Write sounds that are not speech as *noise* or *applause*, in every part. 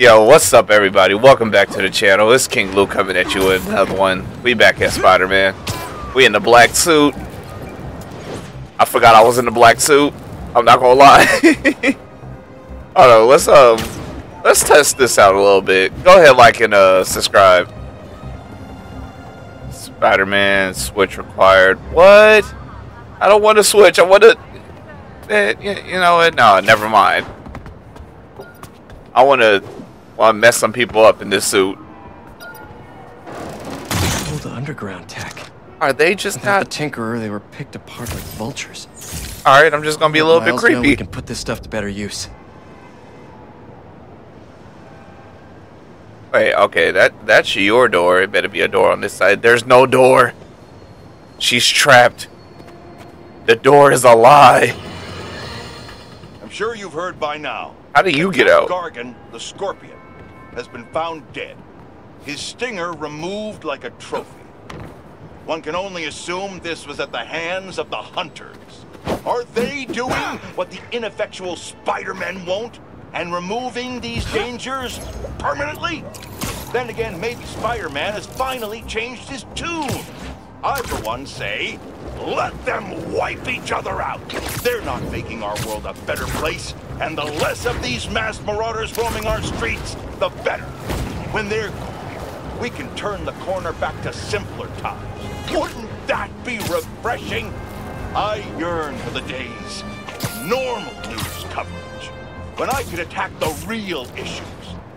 Yo, what's up, everybody? Welcome back to the channel. It's King Lou coming at you with another one. We back at Spider-Man. We in the black suit. I forgot I was in the black suit. I'm not gonna lie. *laughs* Hold on, let's um, let's test this out a little bit. Go ahead, like and uh, subscribe. Spider-Man switch required. What? I don't want to switch. I want to. Eh, you know what? No, never mind. I want to want to mess some people up in this suit. Oh, the underground tech. Are they just Without not? the Tinkerer, they were picked apart like vultures. All right, I'm just gonna be a little bit Miles, you know, We can put this stuff to better use. Wait, okay, that that's your door. It better be a door on this side. There's no door. She's trapped. The door is a lie. I'm sure you've heard by now. How do you get out? Gargan, the Scorpion, has been found dead. His stinger removed like a trophy. One can only assume this was at the hands of the hunters. Are they doing what the ineffectual Spider-Men won't? And removing these dangers permanently? Then again, maybe Spider-Man has finally changed his tune. I, for one, say, let them wipe each other out. They're not making our world a better place, and the less of these mass marauders roaming our streets, the better. When they're gone, we can turn the corner back to simpler times. Wouldn't that be refreshing? I yearn for the days of normal news coverage, when I could attack the real issues,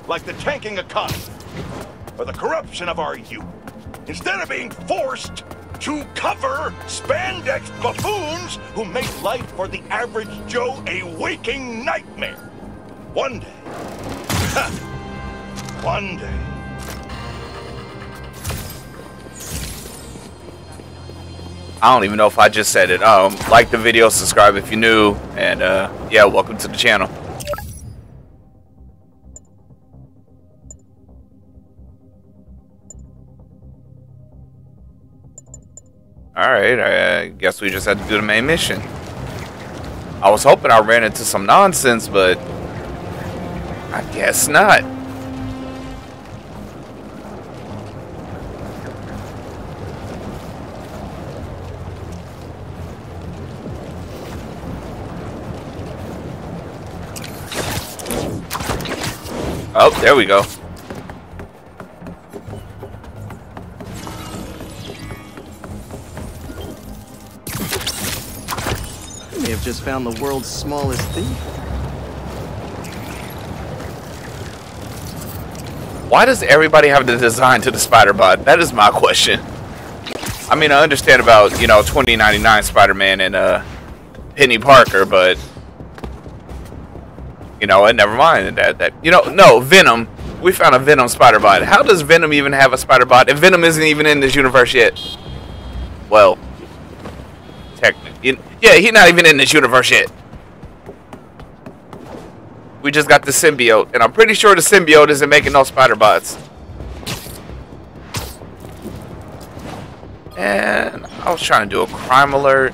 like the tanking economy, or the corruption of our youth, instead of being forced to cover spandex buffoons who make life for the average Joe a waking nightmare. One day, *laughs* one day, I don't even know if I just said it. Um, like the video, subscribe if you're new, and uh, yeah, welcome to the channel. All right, I guess we just had to do the main mission. I was hoping I ran into some nonsense, but I guess not. Oh, there we go. Just found the world's smallest thief. Why does everybody have the design to the spider bot? That is my question. I mean, I understand about, you know, 2099 Spider-Man and uh, Peni Parker, but you know, and never mind that. That you know, no Venom. We found a Venom spider bot. How does Venom even have a spider bot? If Venom isn't even in this universe yet. Well, technically, yeah, he's not even in this universe yet. We just got the symbiote, and I'm pretty sure the symbiote isn't making no spider bots. And I was trying to do a crime alert.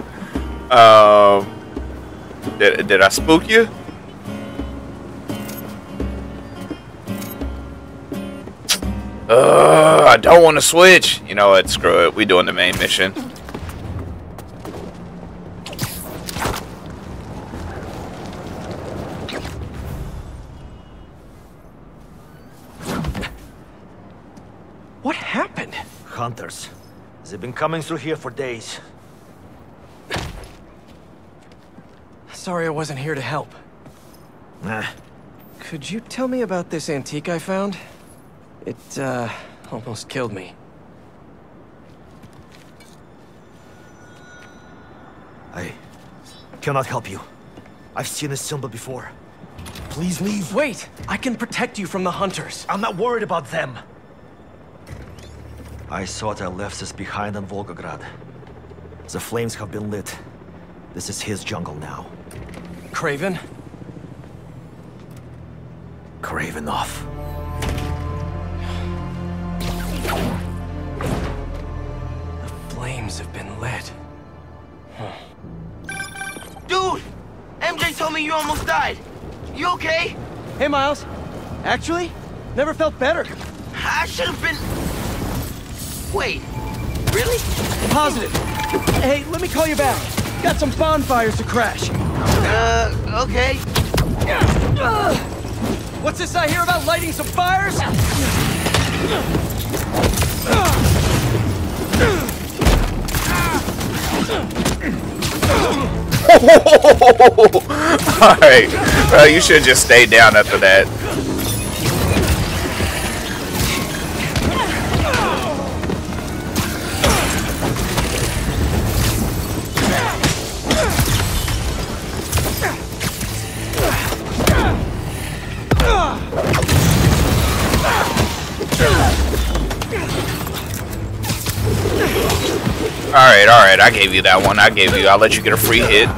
*laughs* um, did, did I spook you? Uh, I don't want to switch. You know what? Screw it. We doing the main mission. What happened? Hunters. They've been coming through here for days. Sorry I wasn't here to help. Nah, Could you tell me about this antique I found? It, uh, almost killed me. I cannot help you. I've seen this symbol before. Please leave. Wait! I can protect you from the hunters! I'm not worried about them. I thought I left this behind on Volgograd. The flames have been lit. This is his jungle now. Kraven? Kravinoff. The flames have been lit. Huh. Dude! MJ told me you almost died. You okay? Hey, Miles. Actually, never felt better. I should have been... Wait, really? Positive. Hey, let me call you back. Got some bonfires to crash. Uh, okay. What's this I hear about lighting some fires? *laughs* Alright. Uh, you should just stay down after that. Alright, I gave you that one. I gave you. I'll let you get a free hit.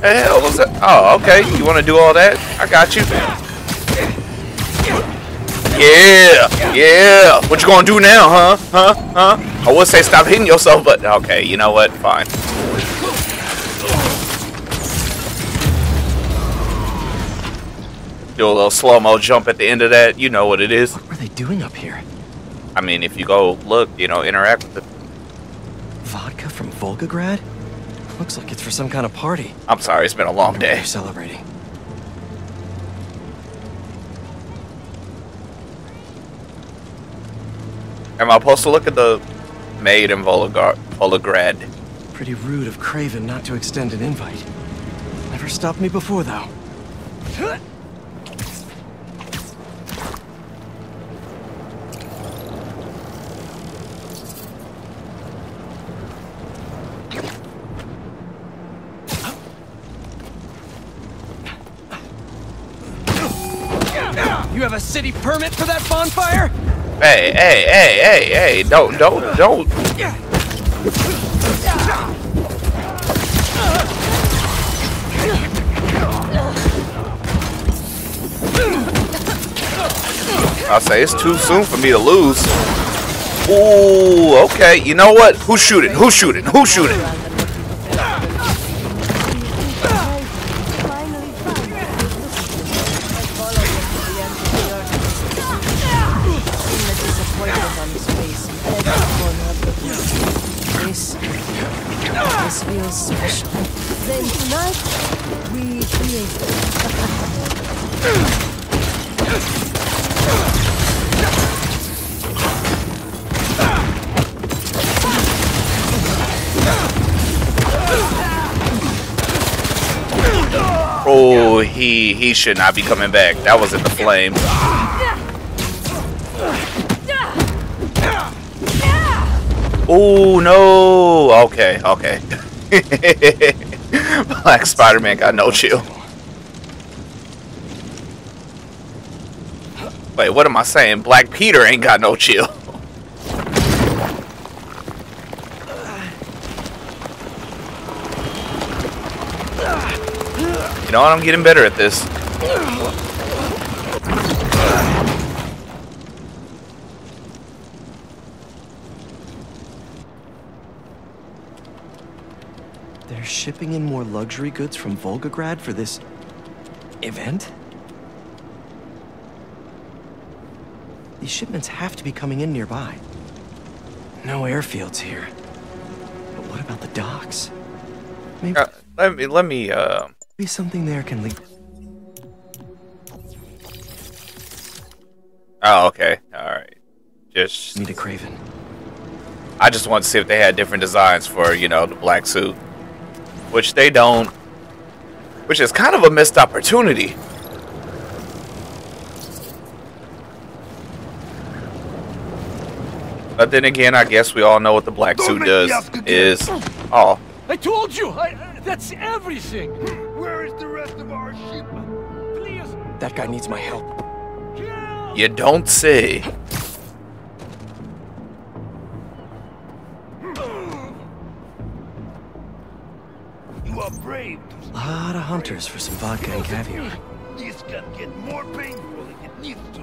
The hell was that? Oh, okay. You want to do all that? I got you. Yeah, yeah. What you gonna do now, huh? Huh? Huh? I would say stop hitting yourself, but okay. You know what? Fine. Do a little slow mo jump at the end of that. You know what it is. What were they doing up here? I mean, if you go look, you know, interact with it. Volgograd? Looks like it's for some kind of party. I'm sorry, it's been a long day. They're celebrating. Am I supposed to look at the maid in Volgograd? Pretty rude of Kraven not to extend an invite. Never stopped me before, though. You have a city permit for that bonfire? Hey, hey, hey, hey, hey! Don't, don't, don't! I'll say it's too soon for me to lose. Ooh, okay. You know what? Who's shooting? Who's shooting? Who's shooting? This feels special. Then tonight, we create Oh, he he should not be coming back. That was in the flame. Oh no! Okay, okay. *laughs* Black Spider-Man got no chill. Wait, what am I saying? Black Peter ain't got no chill. You know what? I'm getting better at this. They're shipping in more luxury goods from Volgograd for this event? These shipments have to be coming in nearby. No airfields here. But what about the docks? Maybe, Uh, let me let me uh maybe something there can lead. Oh, okay. All right. Just me to Kraven. I just wanted to see if they had different designs for, you know, the black suit. Which they don't. Which is kind of a missed opportunity. But then again, I guess we all know what the black Don't suit does me ask again. is oh, I told you! I, uh, that's everything! Where is the rest of our shipment? Please, That guy needs my help. kill! you don't say. *laughs* are brave. A lot of hunters for some vodka and caviar. This can get more painful if it needs to.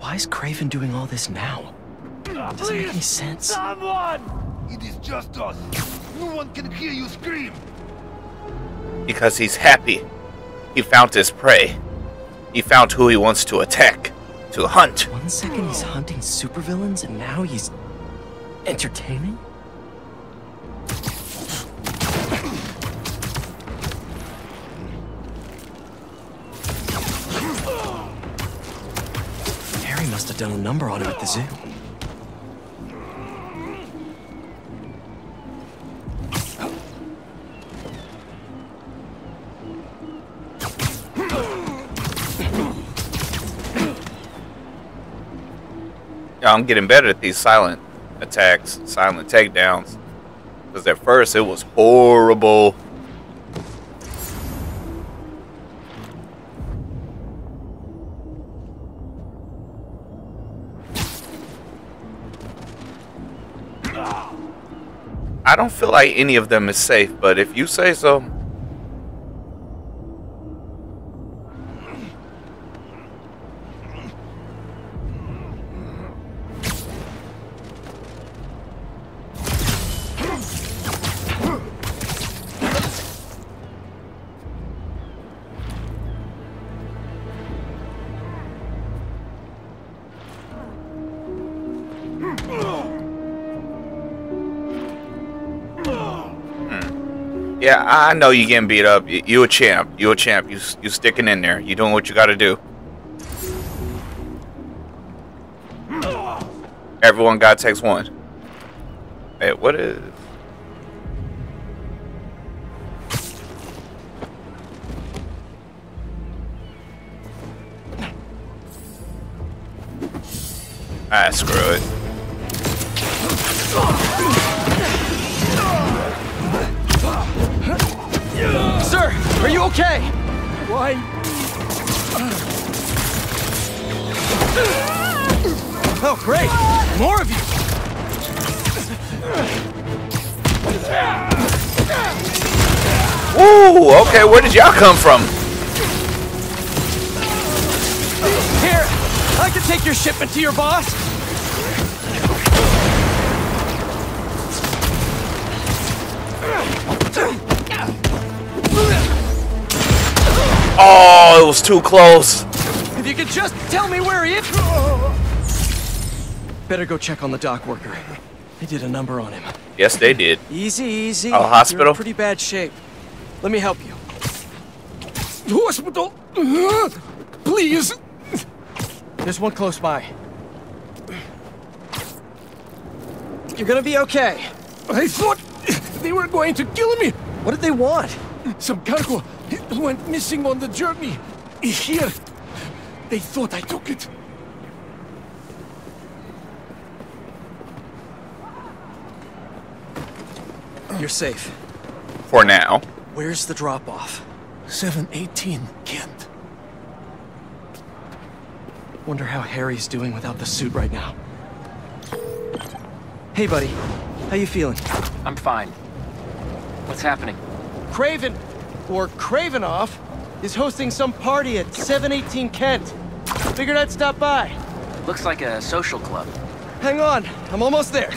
Why is Kraven doing all this now? Doesn't make any sense. someone! It is just us. No one can hear you scream. Because he's happy. He found his prey. He found who he wants to attack, to hunt. One second he's hunting supervillains, and now he's entertaining? Harry must have done a number on him at the zoo. I'm getting better at these silent attacks, silent takedowns. Because at first it was horrible. I don't feel like any of them is safe, but if you say so. I know you getting beat up. You, you a champ. You a champ. You you sticking in there. You doing what you got to do. Everyone got takes one. Hey, what is? Ah, screw it. Okay? Why? Oh, great! More of you! Ooh, okay. Where did y'all come from? Here, I can take your shipment to your boss. Oh, it was too close. If you could just tell me where he is. Better go check on the dock worker. They did a number on him. Yes, they did. Easy, easy. Oh, hospital? You're in pretty bad shape. Let me help you. Hospital! Please! There's one close by. You're gonna be okay. I thought they were going to kill me! What did they want? Some cargo went missing on the journey. Here. They thought I took it. You're safe. For now. Where's the drop off? 718, Kent. Wonder how Harry's doing without the suit right now. Hey, buddy. How you feeling? I'm fine. What's happening? Kraven, or Kravinoff, is hosting some party at 718 Kent. Figured I'd stop by. Looks like a social club. Hang on, I'm almost there.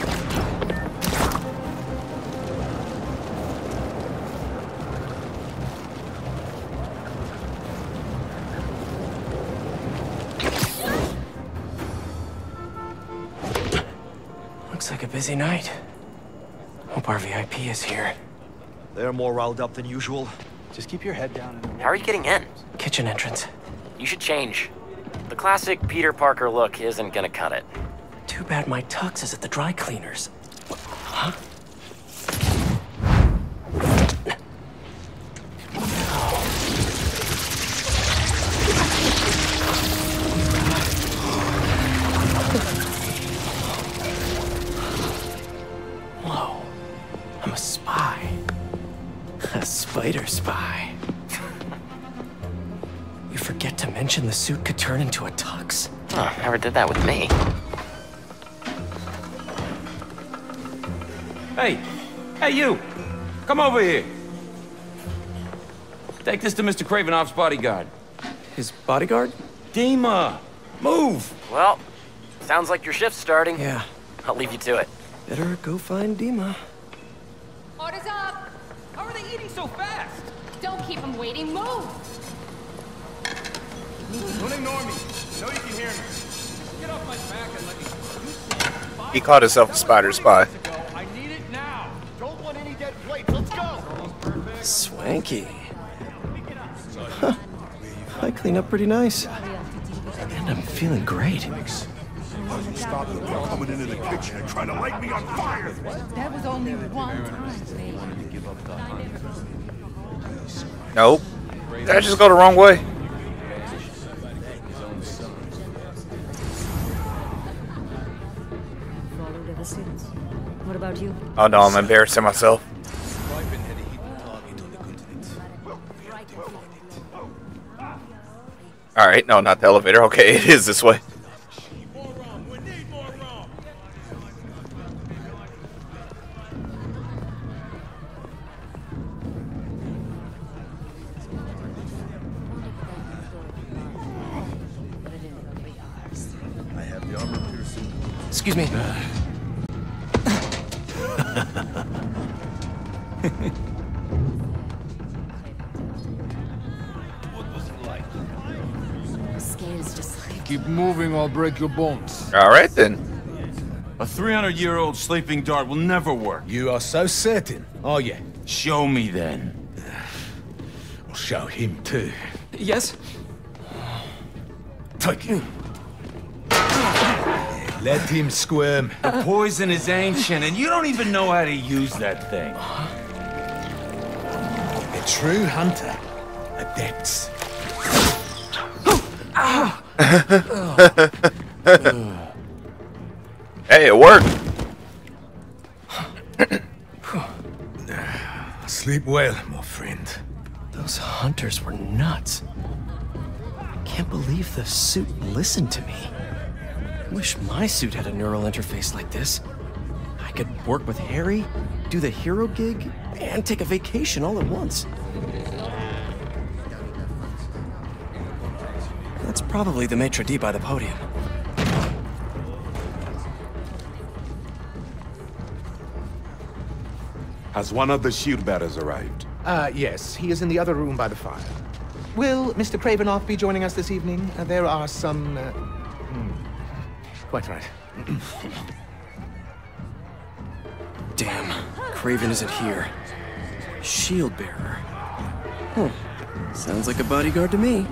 Looks like a busy night. Hope our VIP is here. They're more riled up than usual. Just keep your head down and How are you getting in? Kitchen entrance. You should change. The classic Peter Parker look isn't gonna cut it. Too bad my tux is at the dry cleaners. Did that with me. Hey, hey you! Come over here. Take this to Mr. Kravinoff's bodyguard. His bodyguard? Dima, move! Well, sounds like your shift's starting. Yeah. I'll leave you to it. Better go find Dima. Orders up! How are they eating so fast? Don't keep them waiting. Move! Don't ignore me. I Know you can hear me. He called himself a spider spy. I need it now. Don't want any dead plates. Let's go. Swanky. Huh. I clean up pretty nice. And I'm feeling great. Stop them from coming into the kitchen and trying to light me on fire. That was only one time. Nope. Did I just go the wrong way? Oh no, I'm embarrassing myself. Alright, no, not the elevator. Okay, *laughs* it is this way. Excuse me. Moving or I'll break your bones. Alright then. A 300 year old sleeping dart will never work. You are so certain, oh, are you? Show me then. I'll show him too. Yes? Take it. Let him squirm. The poison is ancient, and you don't even know how to use that thing. A true hunter. Adepts. *laughs* Ah. *laughs* *sighs* Hey, it worked. *sighs* Sleep well, my friend. Those hunters were nuts. I can't believe the suit listened to me. I Wish my suit had a neural interface like this. I could work with Harry, do the hero gig, and take a vacation all at once. That's probably the maitre d' by the podium. Has one of the shield bearers arrived? Uh, yes. He is in the other room by the fire. Will Mr. Kravinoff be joining us this evening? Uh, there are some... Uh... hmm, Quite right. *clears throat* Damn, Kraven isn't here. Shield bearer. Huh. Sounds like a bodyguard to me.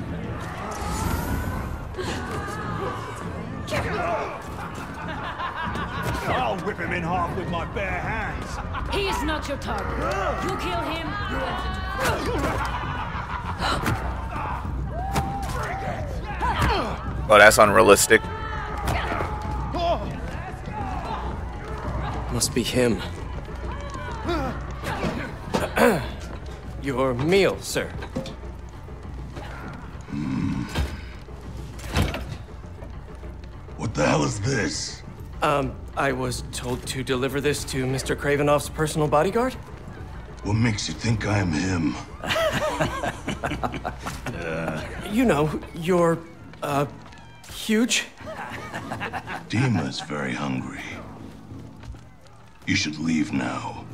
I'll rip him in half with my bare hands. He is not your target. You kill him, you Oh, that's unrealistic. Must be him. *clears throat* Your meal, sir. Hmm. What the hell is this? Um, I was told to deliver this to Mr. Kravinoff's personal bodyguard? What makes you think I'm him? *laughs* You know, you're, uh, huge. Dima's very hungry. You should leave now.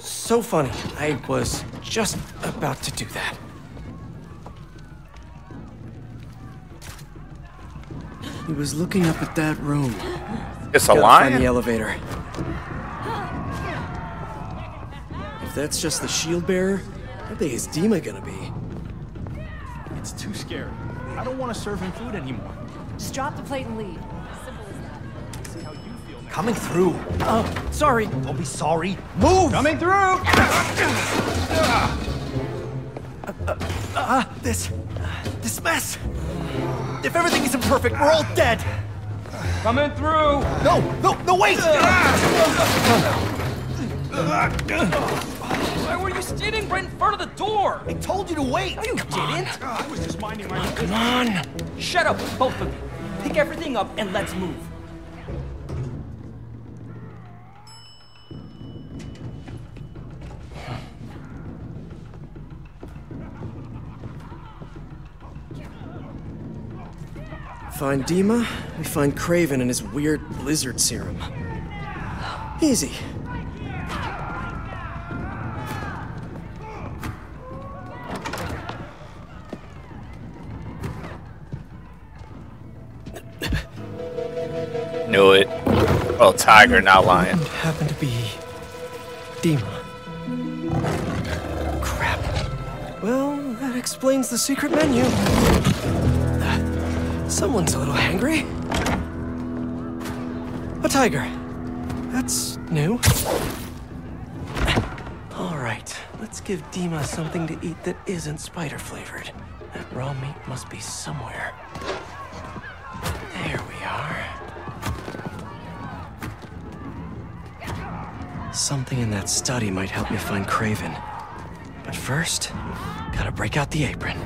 So funny. I was just about to do that. He was looking up at that room. It's a Gotta find the elevator. If that's just the shield bearer, how big is Dima gonna be? It's too scary. I don't want to serve him food anymore. Just drop the plate and leave. Simple as that. Coming through. Oh, sorry. Don't be sorry. Move! Coming through! Ah, this. This mess. If everything isn't perfect, we're all dead. Coming through! No, no, no, wait! Why were you standing right in front of the door? I told you to wait. You didn't. I was just minding my own Come on. Shut up, both of you. Pick everything up and let's move. Find Dima, we find Kraven and his weird lizard serum. Easy. Knew it. Oh, tiger, not lion. It happened to be Dima. Crap. Well, that explains the secret menu. Someone's a little hangry. A tiger. That's new. All right, let's give Dima something to eat that isn't spider flavored. That raw meat must be somewhere. There we are. Something in that study might help me find Kraven. But first, gotta break out the apron.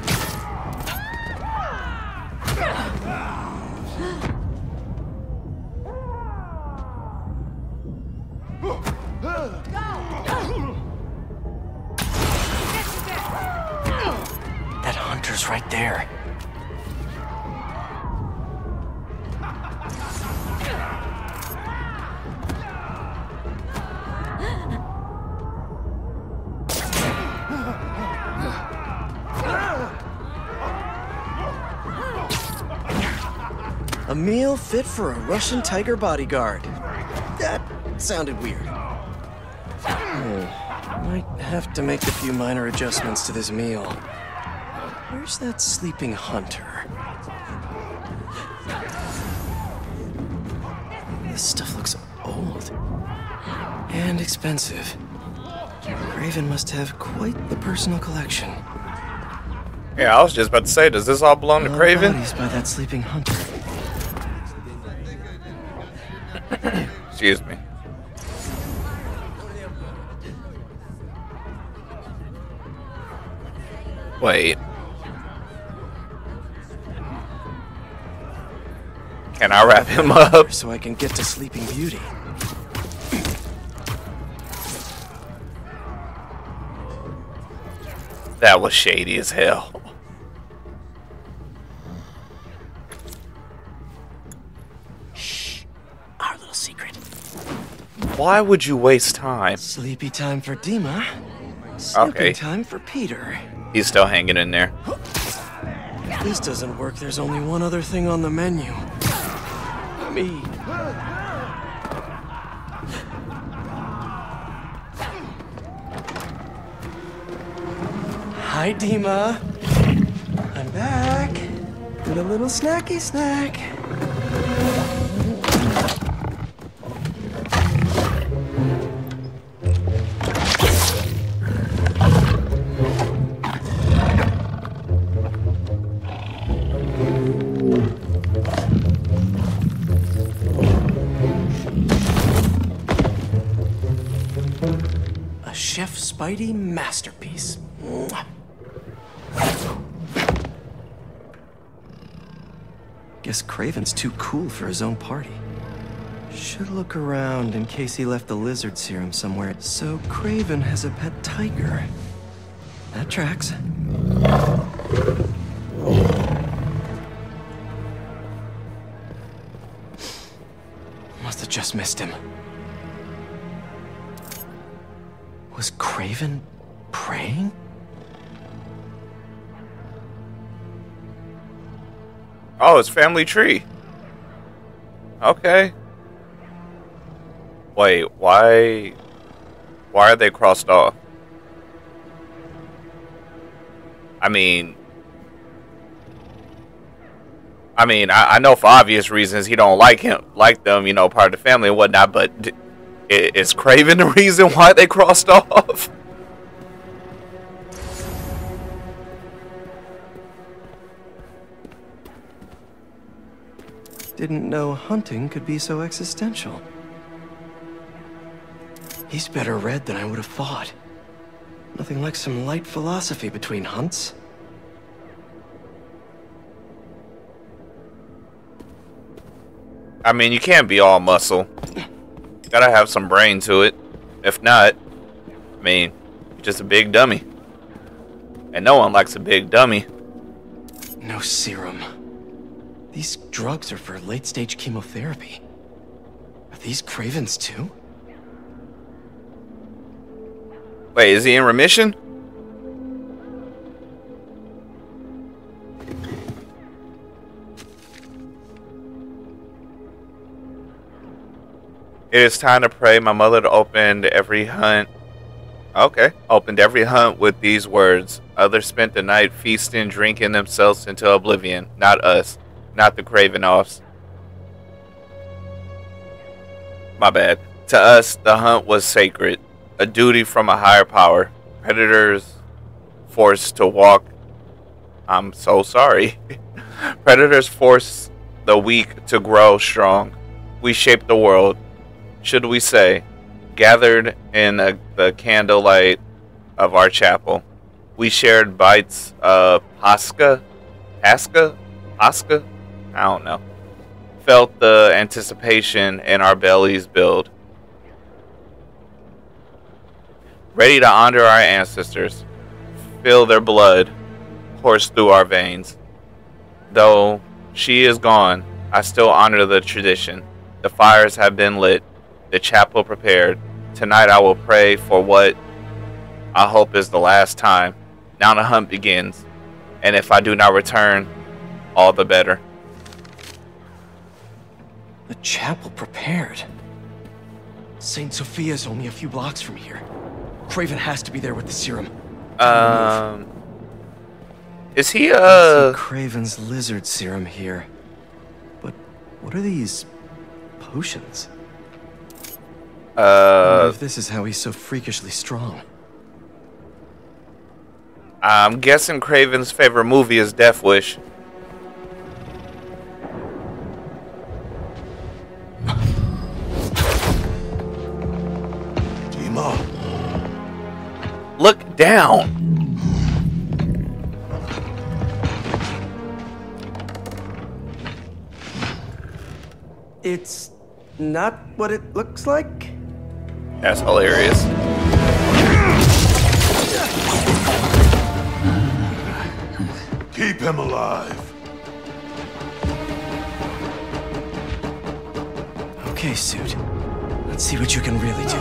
Fit for a Russian tiger bodyguard. That sounded weird. Hmm. Might have to make a few minor adjustments to this meal. Where's that sleeping hunter? This stuff looks old. And expensive. Raven must have quite the personal collection. Yeah, I was just about to say, does this all belong to Kraven? bodies by that sleeping hunter. Excuse me. Wait. Can I wrap him up? So I can get to Sleeping Beauty. That was shady as hell. Why would you waste time? Sleepy time for Dima. Sleeping Okay. time for Peter. He's still hanging in there. If this doesn't work, there's only one other thing on the menu. Me. Hi, Dima. I'm back. With a little snacky snack. Spidey masterpiece. Guess Kraven's too cool for his own party. Should look around in case he left the lizard serum somewhere. So Kraven has a pet tiger. That tracks. Must have just missed him. Was Kraven praying? Oh, it's family tree. Okay. Wait, why? Why are they crossed off? I mean, I mean, I, I know for obvious reasons he don't like him, like them, you know, part of the family and whatnot. But is Kraven the reason why they crossed off? Didn't know hunting could be so existential. He's better read than I would have thought. Nothing like some light philosophy between hunts. I mean, you can't be all muscle. *clears throat* Gotta have some brain to it. If not, I mean, just a big dummy. And no one likes a big dummy. No serum. These drugs are for late stage chemotherapy. Are these Kravens too? Wait, is he in remission? It is time to pray. My mother opened every hunt. Okay. Opened every hunt with these words. Others spent the night feasting, drinking themselves into oblivion. Not us. Not the Kravinoffs. My bad. To us, the hunt was sacred. A duty from a higher power. Predators forced to walk. I'm so sorry. *laughs* Predators force the weak to grow strong. We shape the world should we say, gathered in a, the candlelight of our chapel. We shared bites of Pascha, Pascha, Pascha, I don't know. Felt the anticipation in our bellies build. Ready to honor our ancestors, feel their blood course through our veins. Though she is gone, I still honor the tradition. The fires have been lit, the chapel prepared. Tonight I will pray for what I hope is the last time. Now the hunt begins, and if I do not return, all the better. The chapel prepared. St. Sophia's only a few blocks from here. Kraven has to be there with the serum. Um, is he uh? Kraven's lizard serum here. But what are these potions? I Uh, if this is how he's so freakishly strong. I'm guessing Kraven's favorite movie is Death Wish. Dima. Look down. It's not what it looks like? That's hilarious. Keep him alive. Okay, Suit. Let's see what you can really do.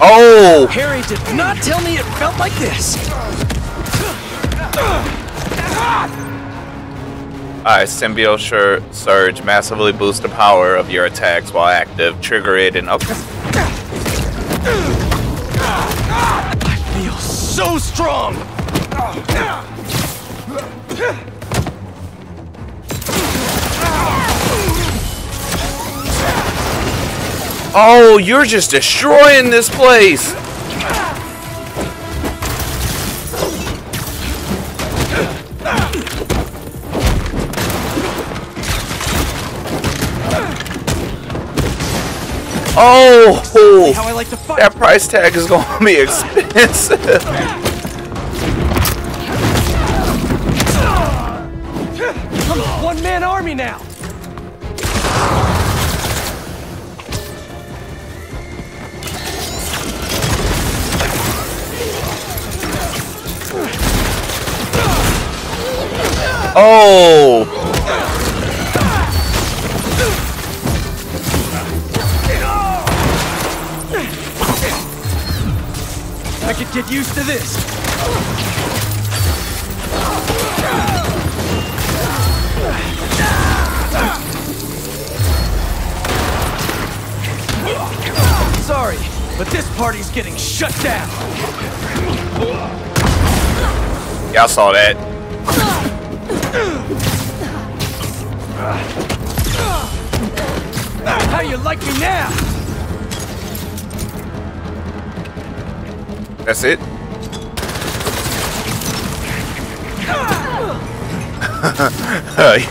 Oh! Harry did not tell me it felt like this! Alright, Symbiote Sur- Surge massively boosts the power of your attacks while active. Trigger it and okay. I feel so strong! Oh, you're just destroying this place! Oh, How I like to fight! that price tag is gonna be expensive. I'm one-man army now! Oh, Used to this! Sorry, but this party's getting shut down! y'all saw that. How you like me now? That's it. *laughs*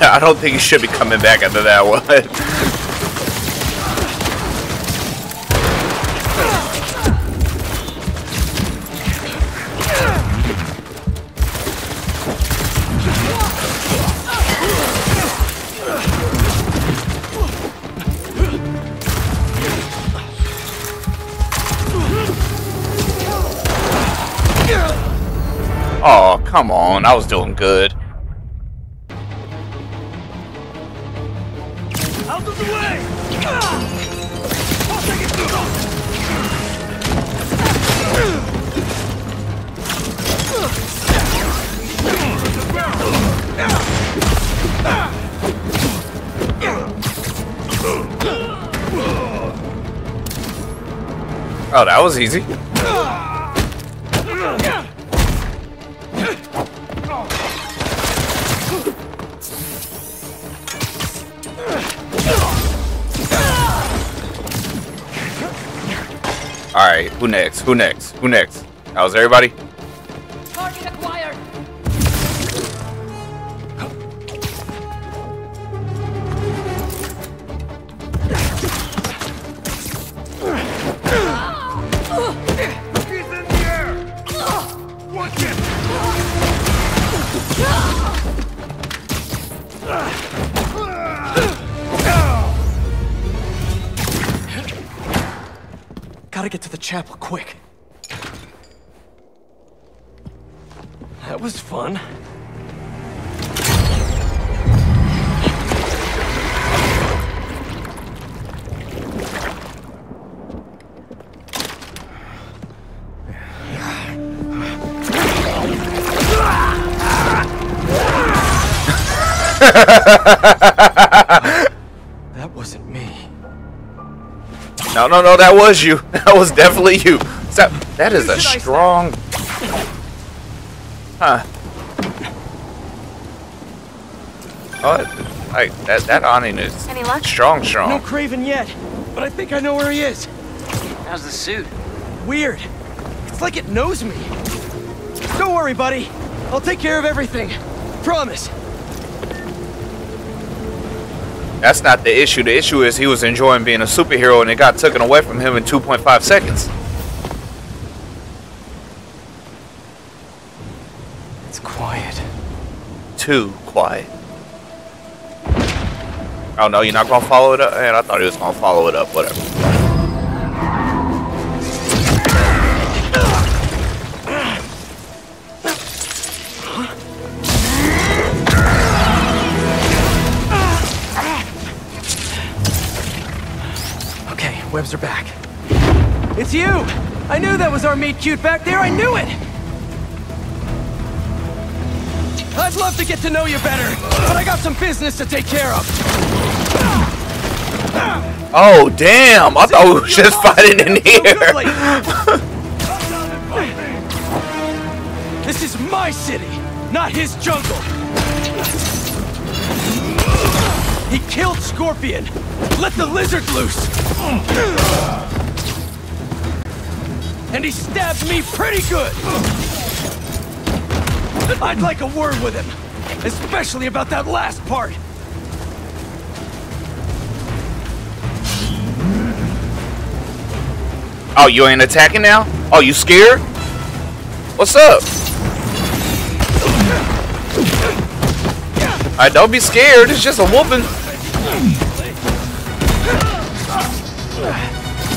yeah, I don't think he should be coming back after that one. *laughs* Come on, I was doing good. Out of the way! Oh, that was easy. Who next? Who next? How's everybody? *laughs* that wasn't me. No, no, no, that was you. *laughs* That was definitely you. So, that is a strong. Huh. Oh, like that that awning is Any luck? strong, strong. No. Kraven yet, but I think I know where he is. How's the suit? Weird. It's like it knows me. Don't worry, buddy. I'll take care of everything. Promise. That's not the issue. The issue is he was enjoying being a superhero and it got taken away from him in 2.5 seconds. It's quiet. Too quiet. Oh no, you're not gonna follow it up? Man, I thought he was gonna follow it up. Whatever. Webs are back. It's you! I knew that was our meet cute back there. I knew it! I'd love to get to know you better, but I got some business to take care of. Oh damn! I thought we were just fighting in here. *laughs* This is my city, not his jungle. He killed Scorpion. Let the lizard loose. And he stabbed me pretty good. I'd like a word with him, especially about that last part. Oh, you ain't attacking now? Oh, you scared? What's up? Alright, don't be scared. It's just a whooping.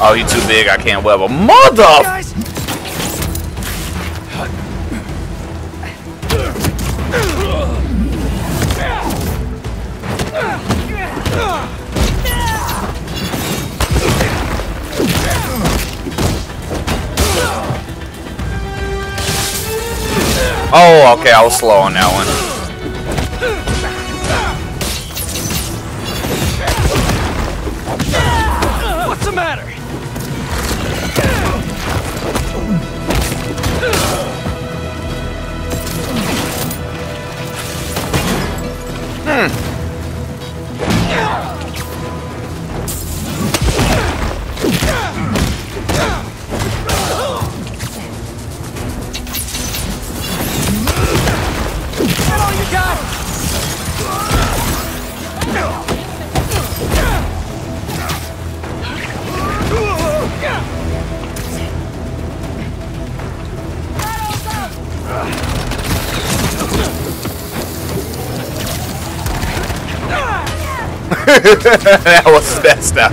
Oh, you too big. I can't web a mother. Oh, okay. I was slow on that one. That was messed up.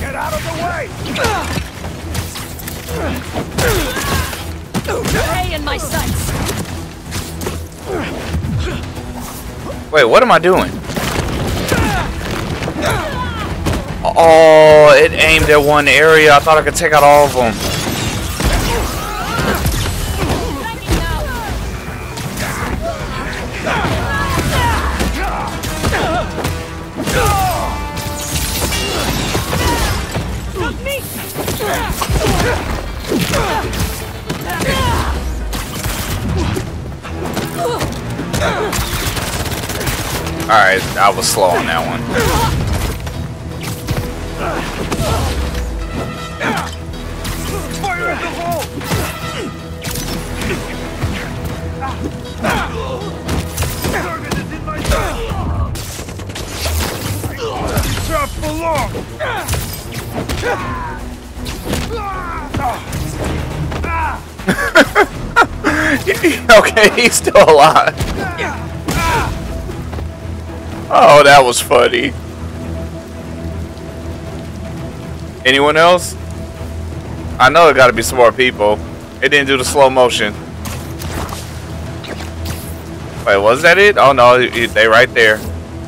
Get out of the way! Wait, what am I doing? Oh, it aimed at one area. I thought I could take out all of them. I was slow on that one. Fire at the hole! Target is in my Trap for okay, he's still alive. Oh, that was funny. Anyone else? I know there gotta be some more people. It didn't do the slow motion. Wait, was that it? Oh no, they right there.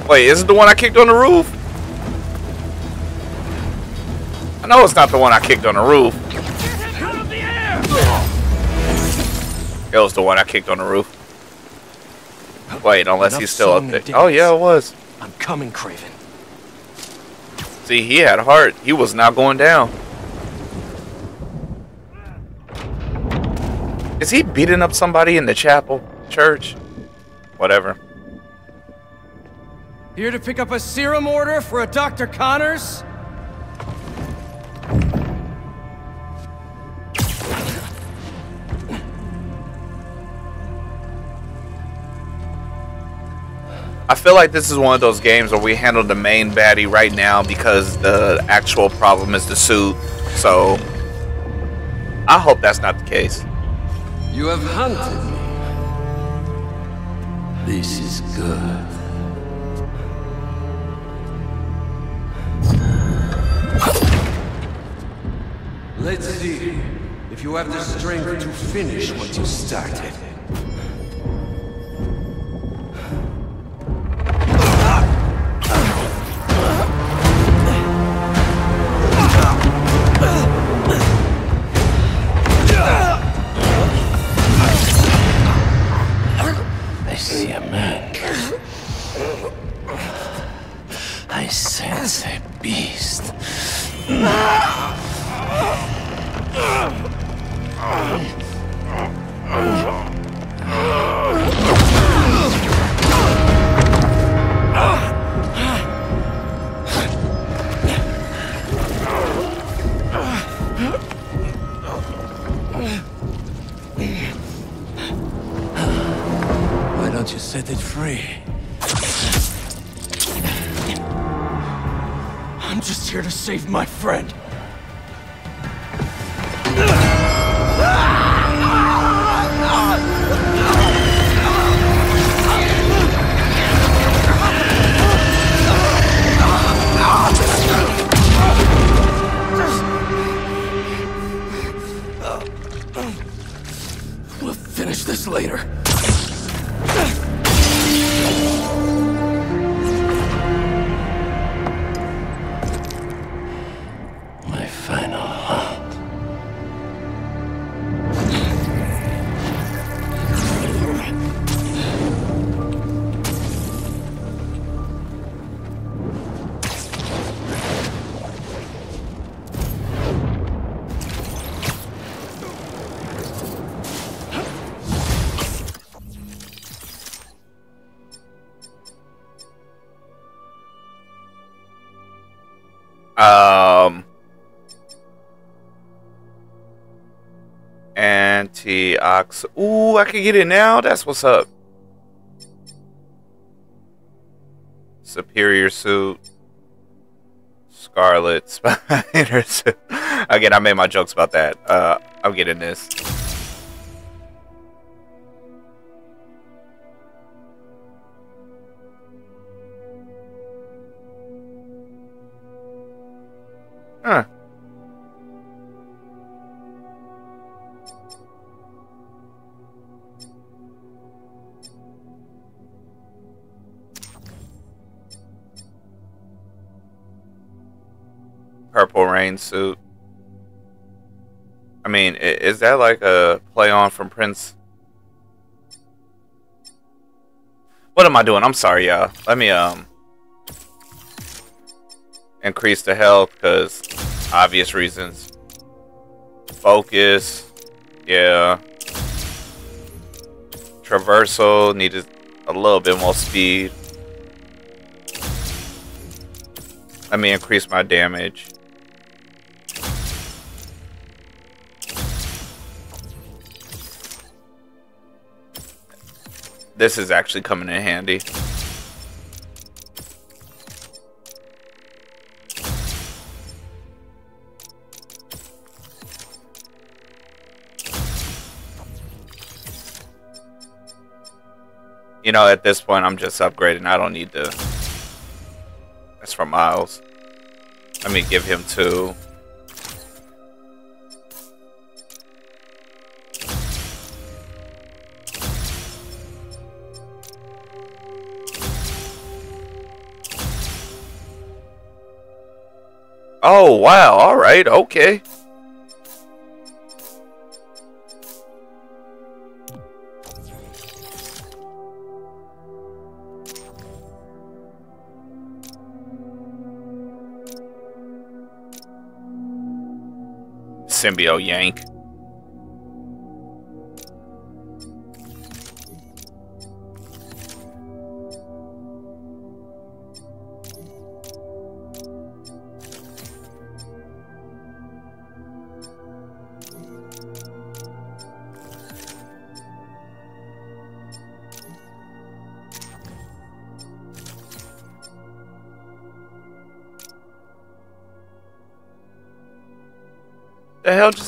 Wait, is it the one I kicked on the roof? I know it's not the one I kicked on the roof. It was the one I kicked on the roof. Wait, unless Enough he's still up there. Oh yeah, it was. I'm coming, Kraven. See, he had heart. He was not going down. Is he beating up somebody in the chapel, church, whatever? Here to pick up a serum order for a Dr. Connors? I feel like this is one of those games where we handle the main baddie right now because the actual problem is the suit. So I hope that's not the case. You have hunted me. This is good. Let's see if you have the strength to finish what you started. Antiox. Ooh, I can get it now. That's what's up. Superior suit. Scarlet *laughs* spider suit. Again, I made my jokes about that. Uh, I'm getting this. Huh. Rain suit. I mean, is that like a play on from Prince? What am I doing? I'm sorry, y'all. Let me um increase the health because obvious reasons. Focus, yeah. Traversal needed a little bit more speed. Let me increase my damage. This is actually coming in handy. You know, at this point, I'm just upgrading. I don't need to. That's for Miles. Let me give him two. Oh, wow. All right. Okay. Symbio Yank.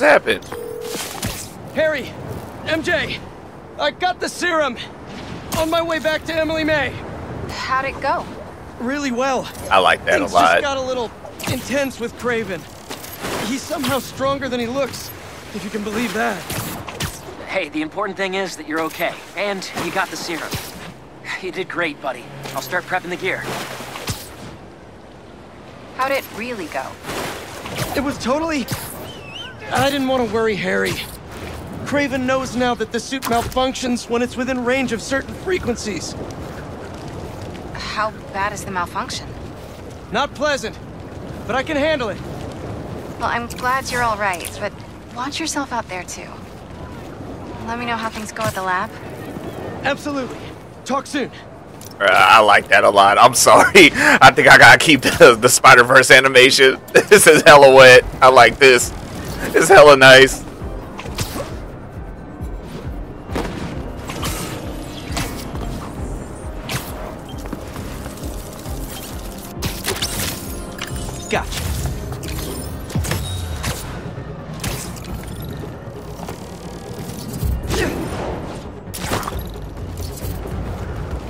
Happened? Harry! MJ! I got the serum! On my way back to Emily May! How'd it go? Really well. I like that Things a lot. just got a little intense with Kraven. He's somehow stronger than he looks, if you can believe that. Hey, the important thing is that you're okay, and you got the serum. You did great, buddy. I'll start prepping the gear. How'd it really go? It was totally... I didn't want to worry Harry. Kraven knows now that the suit malfunctions when it's within range of certain frequencies. How bad is the malfunction? Not pleasant, but I can handle it. Well, I'm glad you're all right, but watch yourself out there too. Let me know how things go at the lab. Absolutely. Talk soon. Uh, I like that a lot. I'm *laughs* sorry. I think I gotta keep the, the Spider Verse animation. *laughs* This is hella wet. I like this. *laughs* It's hella nice. Gotcha.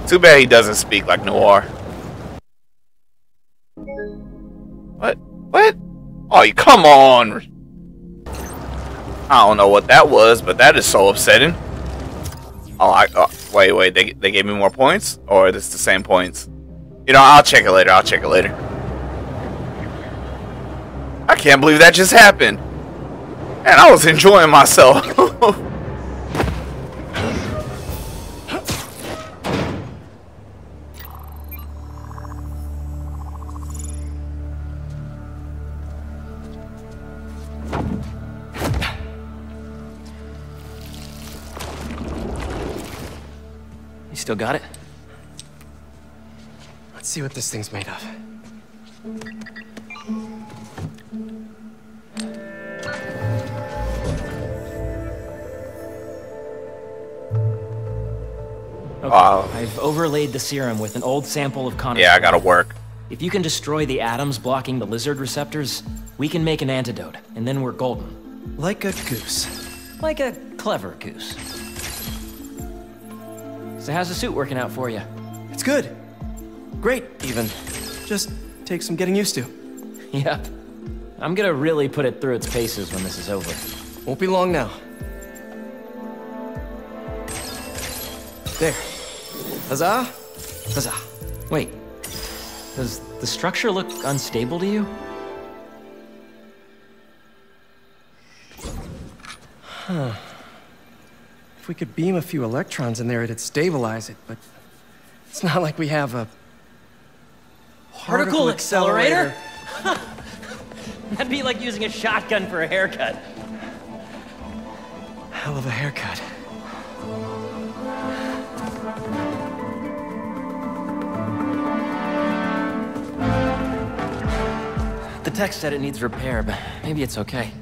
Too bad he doesn't speak like Noir. What? What? Oh, you come on. I don't know what that was, but that is so upsetting. Oh, I, oh wait, wait. They, they gave me more points? Or is this the same points? You know, I'll check it later. I'll check it later. I can't believe that just happened. And I was enjoying myself. *laughs* still got it? Let's see what this thing's made of. Okay, Wow. I've overlaid the serum with an old sample of Connors' yeah, I gotta work. If you can destroy the atoms blocking the lizard receptors, we can make an antidote, and then we're golden. Like a goose. Like a clever goose. So how's the suit working out for you? It's good. Great, even. Just takes some getting used to. *laughs* Yep. I'm gonna really put it through its paces when this is over. Won't be long now. There. Huzzah! Huzzah. Wait. Does the structure look unstable to you? Huh. If we could beam a few electrons in there, it'd stabilize it, but it's not like we have a Particle accelerator? *laughs* That'd be like using a shotgun for a haircut. Hell of a haircut. The text said it needs repair, but maybe it's okay. Okay.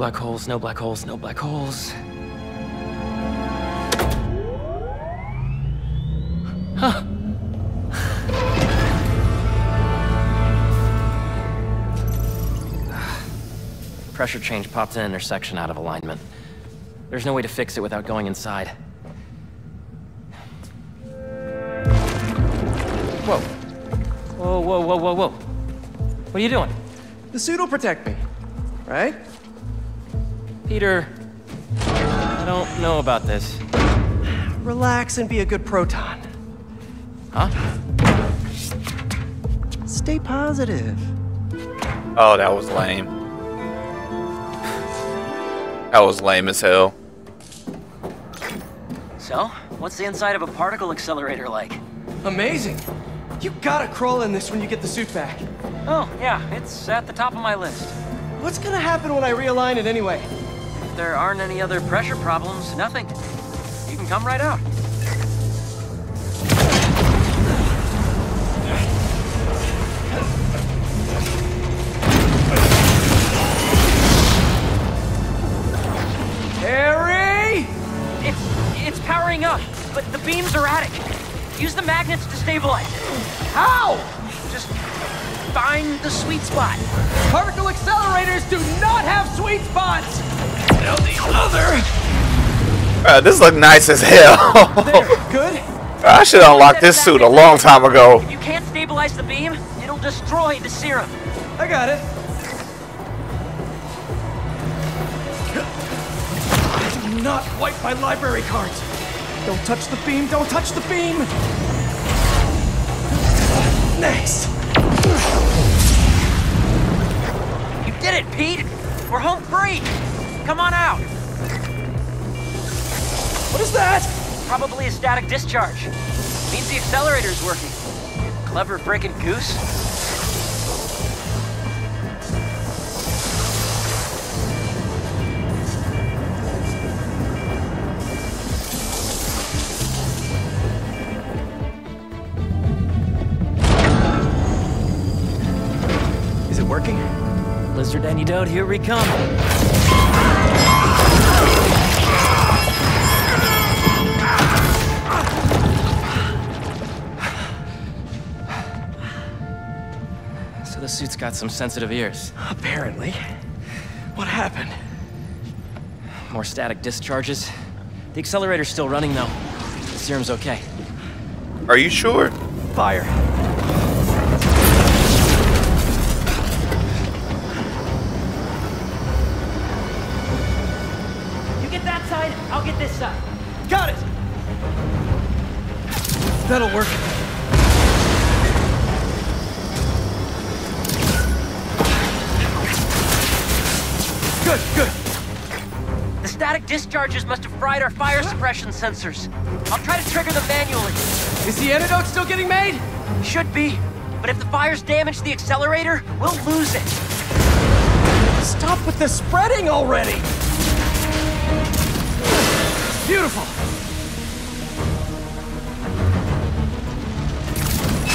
Black holes, no black holes, no black holes. Huh. Pressure change popped an intersection out of alignment. There's no way to fix it without going inside. Whoa. Whoa, whoa, whoa, whoa, whoa. What are you doing? The suit will protect me, right? Peter, I don't know about this. Relax and be a good proton. Huh? Stay positive. Oh, that was lame. That was lame as hell. So, what's the inside of a particle accelerator like? Amazing. You gotta crawl in this when you get the suit back. Oh, yeah, it's at the top of my list. What's gonna happen when I realign it anyway? There aren't any other pressure problems, nothing. You can come right out. Harry! It's, it's powering up, but the beam's are erratic. Use the magnets to stabilize it. How? Just find the sweet spot. Particle accelerators do not have sweet spots! Now the other... Uh, this look nice as hell. There, *laughs* good? I should unlock this suit a long time ago. If you can't stabilize the beam, it'll destroy the serum. I got it. Do not wipe my library cards. Don't touch the beam, don't touch the beam! Next! You did it, Pete! We're home free! Come on out! What is that? Probably a static discharge. Means the accelerator's working. Clever frickin' goose. Is it working? Lizard antidote, here we come. Suit's got some sensitive ears. Apparently. What happened? More static discharges. The accelerator's still running though. The serum's okay. Are you sure? Fire. You get that side, I'll get this side. Got it! That'll work. Good, good. The static discharges must have fried our fire suppression sensors. I'll try to trigger them manually. Is the antidote still getting made? Should be. But if the fires damage the accelerator, we'll lose it. Stop with the spreading already! Beautiful!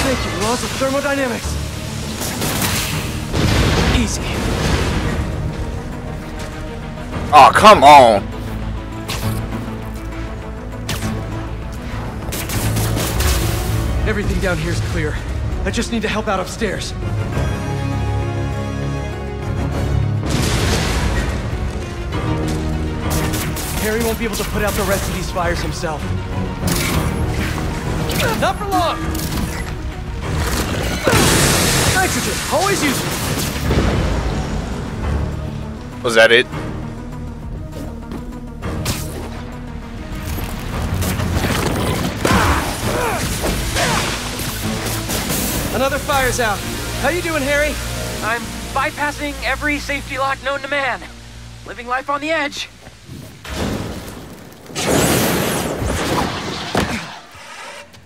Thank you, laws of thermodynamics. Easy. Oh, come on. Everything down here is clear. I just need to help out upstairs. Harry won't be able to put out the rest of these fires himself. Not for long! Nitrogen, always useful. Was that it? Out. How you doing, Harry? I'm bypassing every safety lock known to man. Living life on the edge.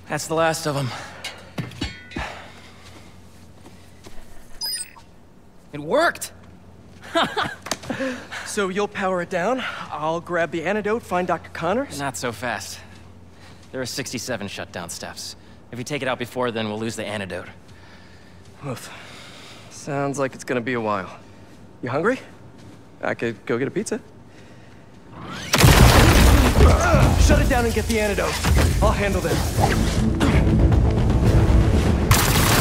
That's the last of them. It worked! *laughs* so you'll power it down, I'll grab the antidote, find Dr. Connors? Not so fast. There are 67 shutdown steps. If you take it out before then, we'll lose the antidote. Oof. Sounds like it's gonna be a while. You hungry? I could go get a pizza. Shut it down and get the antidote. I'll handle this.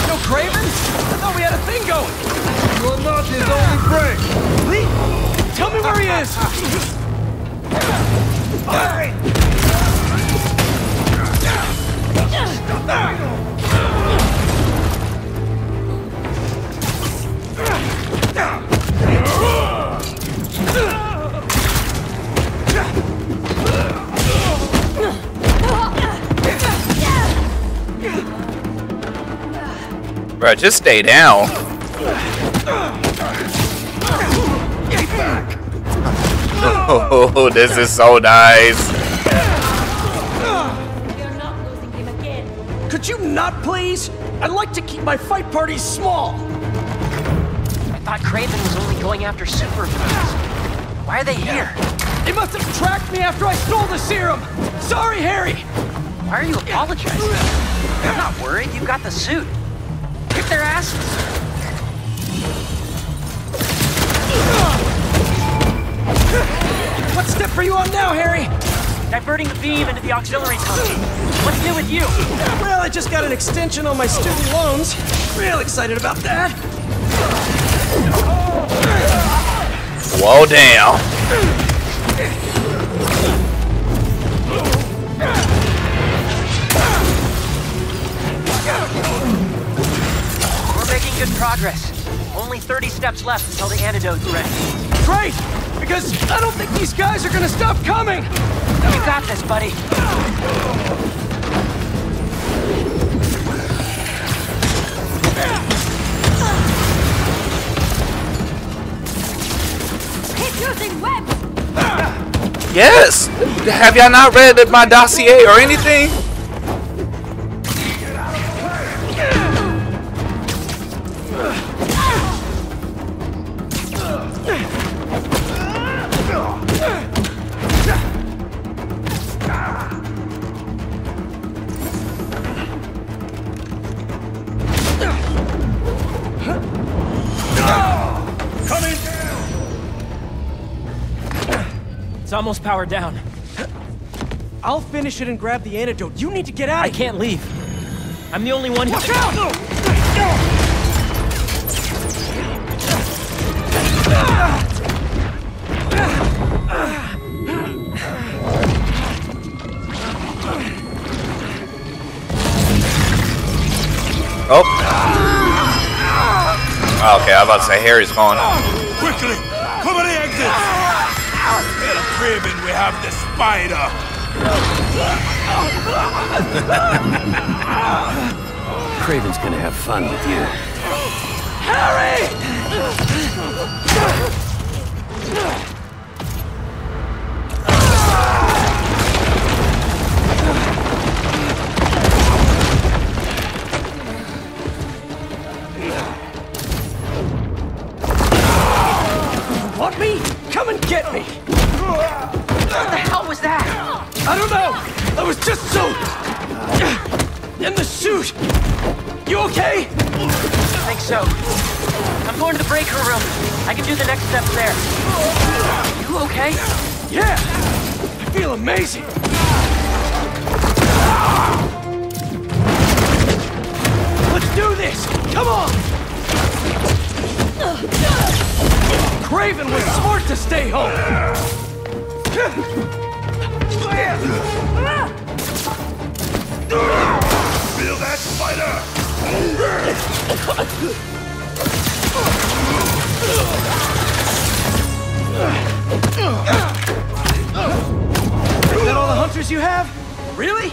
No Kravens? I thought we had a thing going. You are not his only prey. Lee, tell me where he is. *laughs* Bro, just stay down. Oh, *laughs* this is so nice. Could you not, please? I'd like to keep my fight parties small. I thought Kraven was only going after super villains. Why are they here? They must have tracked me after I stole the serum. Sorry, Harry. Why are you apologizing? I'm not worried. You've got the suit. Kick their asses. What step are you on now, Harry? Diverting the beam into the auxiliary tunnel. What's new with you? Well, I just got an extension on my student loans. Real excited about that. Whoa, damn. Progress. Only 30 steps left until the antidote's ready. Great! Because I don't think these guys are gonna stop coming! You got this, buddy. He's using webs! Yes! Have y'all not read my dossier or anything? Almost powered down. I'll finish it and grab the antidote. You need to get out I of here. can't leave. I'm the only one who Watch can- out! Oh. Ah, okay, I was about to say Harry's going. Quickly! Cover the exit! Tell Kraven we have the spider! Kraven's gonna have fun with you. Harry! Want me? Come and get me! What the hell was that? I don't know! I was just so... in the suit! You okay? I think so. I'm going to the breaker room. I can do the next steps there. You okay? Yeah! I feel amazing! Let's do this! Come on! Kraven was smart to stay home! Feel that spider! Is that all the hunters you have? Really?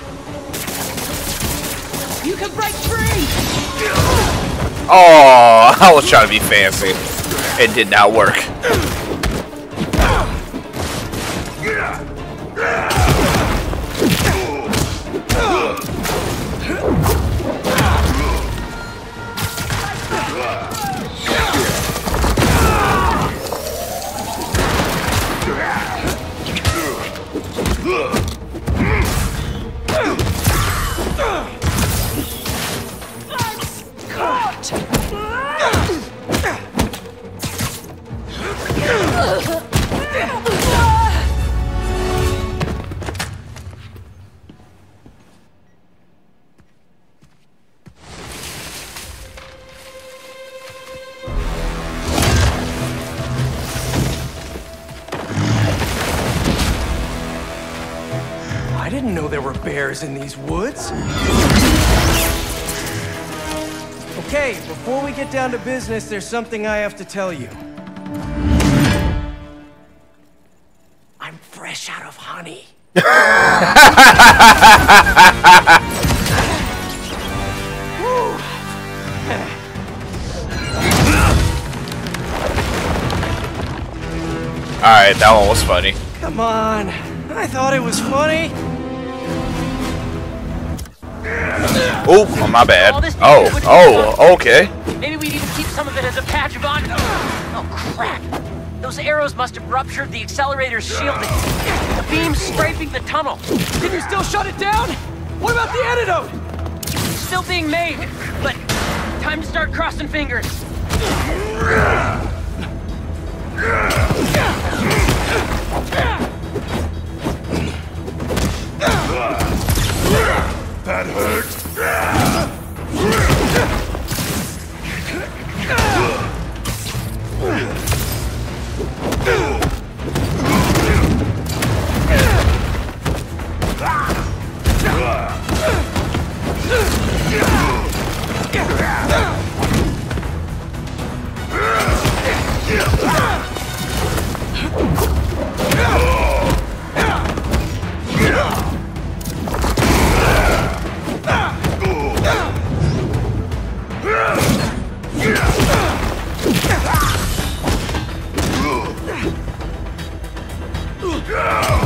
You can break free! Oh, I was trying to be fancy. It did not work. Bears in these woods. Okay, before we get down to business, there's something I have to tell you. I'm fresh out of honey. Alright, that one was funny. Come on. I thought it was funny. Oh, oh, my bad. Oh, damage would be oh, okay. Maybe we need to keep some of it as a patch of honor. Oh, crap. Those arrows must have ruptured the accelerator's shielding. The beam's scraping the tunnel. Can you still shut it down? What about the antidote? Still being made, but time to start crossing fingers. *laughs* That hurt. Terrific.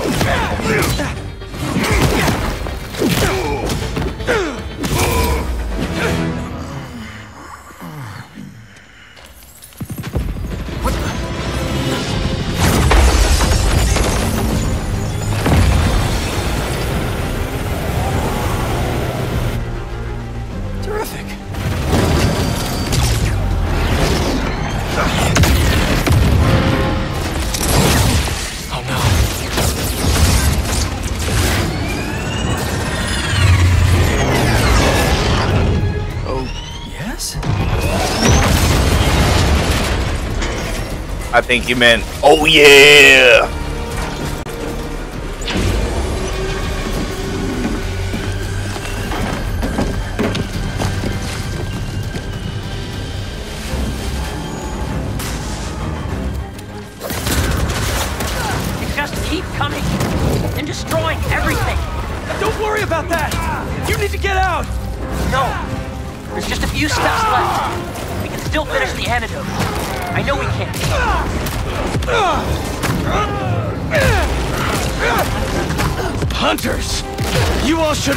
I think you meant, oh yeah!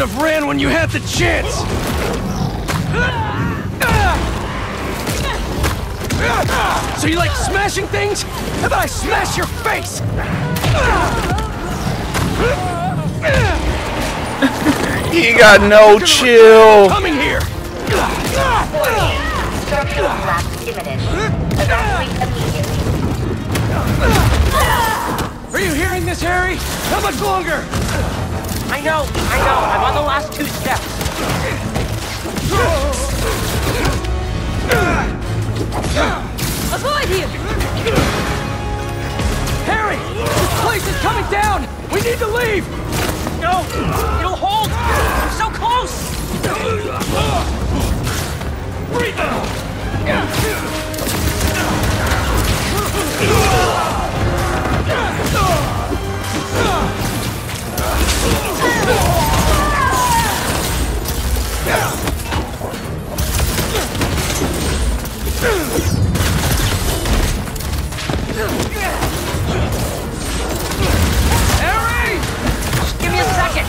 Have ran when you had the chance! So you like smashing things? How about I smash your face? He got no chill. Coming here! Structural collapse imminent. Evacuate immediately. Are you hearing this, Harry? How much longer? I know, I know. I'm on the last two steps. Avoid him! Harry! This place is coming down! We need to leave! No! It'll hold! We're so close! Harry! Give me a second!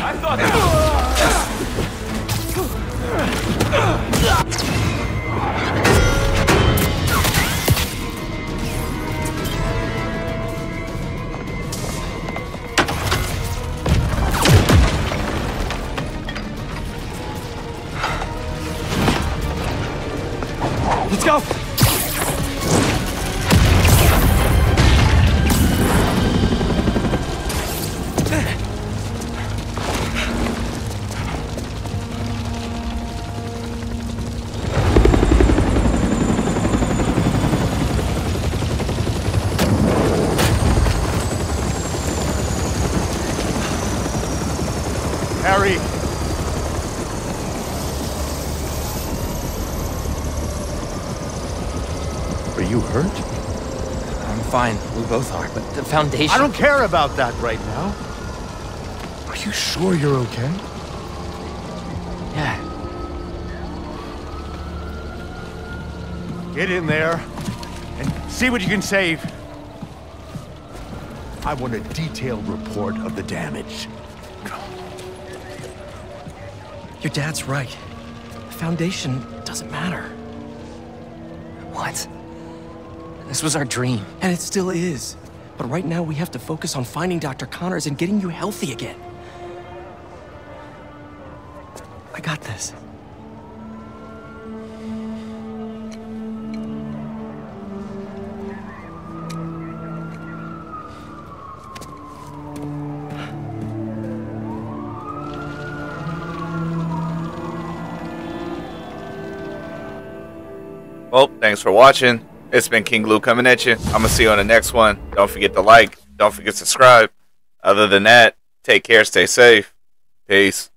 I thought that was... Foundation... I don't care about that right now. Are you sure you're okay? Yeah. Get in there and see what you can save. I want a detailed report of the damage. Your dad's right. The Foundation doesn't matter. What? This was our dream. And it still is. But right now we have to focus on finding Dr. Connors and getting you healthy again. I got this. Well, thanks for watching. It's been King Lu coming at you. I'm gonna see you on the next one. Don't forget to like. Don't forget to subscribe. Other than that, take care. Stay safe. Peace.